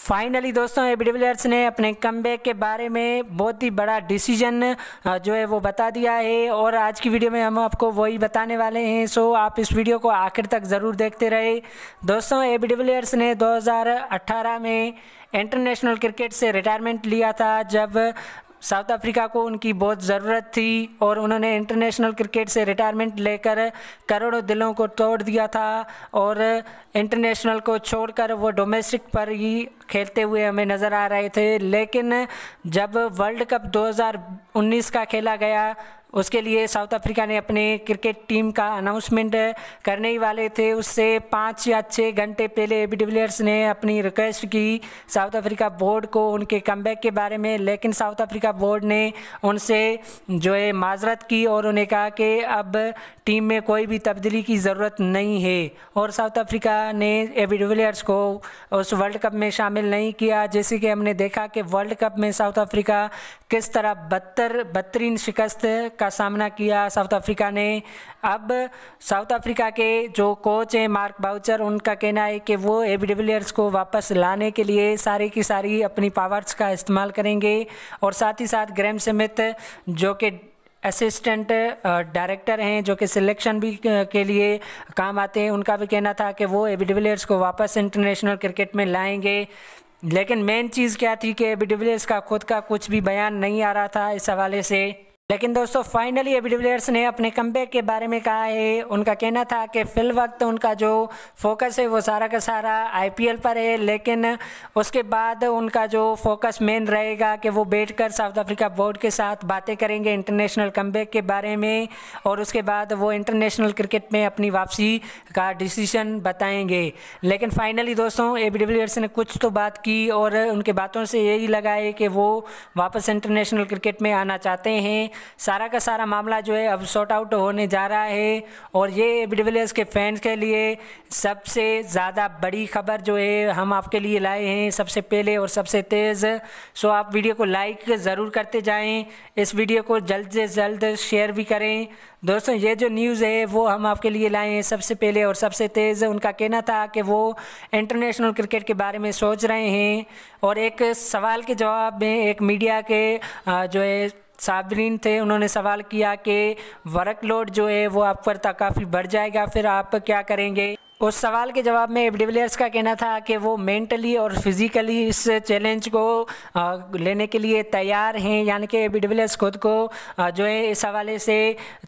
Finally دوستوں اے be نے اپنے کم بیک کے بارے میں بہت ہی بڑا ڈیسیجن جو ہے وہ بتا دیا ہے۔ اور آج کی ویڈیو میں ہم آپ کو وہی بتانے والے ہیں۔ سو آپ اس ویڈیو کو آخر تک ضرور دیکھتے رہے۔ دوستوں اے بی نے دو ہزار اٹھارہ میں انٹرنیشنل کرکٹ سے ریٹائرمنٹ لیا تھا۔ جب ساؤتھ افریقہ کو ان کی بہت ضرورت تھی اور انہوں نے انٹرنیشنل کرکٹ سے ریٹائرمنٹ لے کر کروڑوں دلوں کو توڑ دیا تھا اور انٹرنیشنل کو چھوڑ کر وہ ڈومیسٹک پر ہی کھیلتے ہوئے ہمیں نظر آ رہے تھے۔ لیکن جب ورلڈ کپ دو ہزار انیس کا کھیلا گیا اس کے لیے ساؤتھ افریقہ نے اپنے کرکٹ ٹیم کا اناؤنسمنٹ کرنے ہی والے تھے۔ اس سے پانچ یا چھ گھنٹے پہلے اے بی ڈیویلیئرس نے اپنی ریکویسٹ کی ساؤتھ افریقہ بورڈ کو ان کے کم بیک کے بارے میں، لیکن ساؤتھ افریقہ بورڈ نے ان سے جو ہے معذرت کی اور انہیں کہا کہ اب ٹیم میں کوئی بھی تبدیلی کی ضرورت نہیں ہے۔ اور ساؤتھ افریقہ نے اے بی ڈیویلیئرس کو اس ورلڈ کپ میں شامل نہیں کیا، جیسے کہ ہم نے دیکھا کہ ورلڈ کپ میں ساؤتھ افریقہ کس طرح بدتر، بدترین شکست کا کا سامنا کیا ساؤتھ افریقہ نے۔ اب ساؤتھ افریقہ کے جو کوچ ہیں، مارک باؤچر، ان کا کہنا ہے کہ وہ اے بی کو واپس لانے کے لیے ساری کی ساری اپنی پاورز کا استعمال کریں گے۔ اور ساتھ ہی ساتھ گریم سمتھ، جو کہ اسسٹنٹ ڈائریکٹر ہیں، جو کہ سلیکشن بھی کے لیے کام آتے ہیں، ان کا بھی کہنا تھا کہ وہ اے بی کو واپس انٹرنیشنل کرکٹ میں لائیں گے۔ لیکن مین چیز کیا تھی کہ اے بی کا خود کا کچھ بھی بیان نہیں آ رہا تھا اس حوالے سے۔ لیکن دوستو فائنلی اے بی نے اپنے کم بیک کے بارے میں کہا ہے۔ ان کا کہنا تھا کہ فی الوقت ان کا جو فوکس ہے وہ سارا کا سارا آئی پی ایل پر ہے، لیکن اس کے بعد ان کا جو فوکس مین رہے گا کہ وہ بیٹھ کر ساؤتھ افریقہ بورڈ کے ساتھ باتیں کریں گے انٹرنیشنل کم بیک کے بارے میں، اور اس کے بعد وہ انٹرنیشنل کرکٹ میں اپنی واپسی کا ڈیسیشن بتائیں گے۔ لیکن فائنلی دوستوں اے بی ڈیویلیئرس نے کچھ تو بات کی اور ان کے باتوں سے یہی لگا ہے کہ وہ واپس انٹرنیشنل کرکٹ میں آنا چاہتے ہیں۔ سارا کا سارا معاملہ جو ہے اب سارٹ آؤٹ ہونے جا رہا ہے اور یہ ڈیویلیئرس کے فینس کے لیے سب سے زیادہ بڑی خبر جو ہے ہم آپ کے لیے لائے ہیں، سب سے پہلے اور سب سے تیز۔ سو آپ ویڈیو کو لائک ضرور کرتے جائیں۔ اس ویڈیو کو جلد سے جلد شیئر بھی کریں۔ دوستوں یہ جو نیوز ہے وہ ہم آپ کے لیے لائے ہیں سب سے پہلے اور سب سے تیز۔ ان کا کہنا تھا کہ وہ انٹرنیشنل کرکٹ کے بارے میں سوچ رہے ہیں۔ اور ایک سوال کے جواب میں ایک میڈیا کے جو ہے صابرین تھے، انہوں نے سوال کیا کہ ورک لوڈ جو ہے وہ آپ پر کافی بڑھ جائے گا، پھر آپ کیا کریں گے؟ اس سوال کے جواب میں ڈیویلیئرس کا کہنا تھا کہ وہ مینٹلی اور فزیکلی اس چیلنج کو لینے کے لیے تیار ہیں یعنی کہ ڈیویلیئرس خود کو جو ہے اس حوالے سے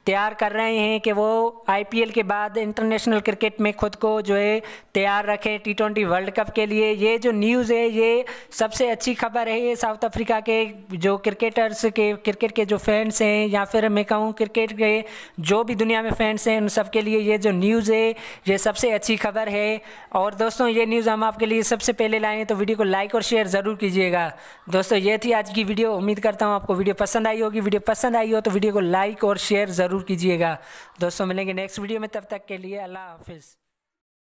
تیار کر رہے ہیں کہ وہ آئی پی ایل کے بعد انٹرنیشنل کرکٹ میں خود کو جو ہے تیار رکھیں ٹی ٹوینٹی ورلڈ کپ کے لیے۔ یہ جو نیوز ہے، یہ سب سے اچھی خبر ہے، یہ ساؤتھ افریقہ کے جو کرکٹرس کے کرکٹ کے جو فینس ہیں، یا پھر میں کہوں کرکٹ کے جو بھی دنیا میں فینس ہیں، ان سب کے لیے یہ جو نیوز ہے، یہ سب سے اچھی خبر ہے۔ اور دوستوں یہ نیوز ہم آپ کے لیے سب سے پہلے لائیں تو ویڈیو کو لائک اور شیئر ضرور کیجیے گا۔ دوستوں یہ تھی آج کی ویڈیو امید کرتا ہوں آپ کو ویڈیو پسند آئی ہوگی۔ ویڈیو پسند آئی ہو تو ویڈیو کو لائک اور شیئر ضرور کیجیے گا۔ دوستوں ملیں گے نیکسٹ ویڈیو میں۔ تب تک کے لیے اللہ حافظ۔